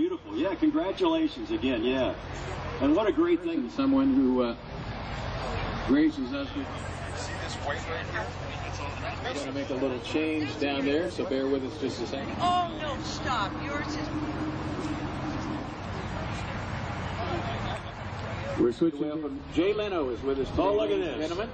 beautiful. Yeah, congratulations again. Yeah, and what a great thing. Someone who uh, graces us with. See this white right here? We're going to make a little change down there, so bear with us just a second. Oh, no, stop. Yours is. We're switching. Well, Jay Leno is with us today, Oh, look at this. gentlemen.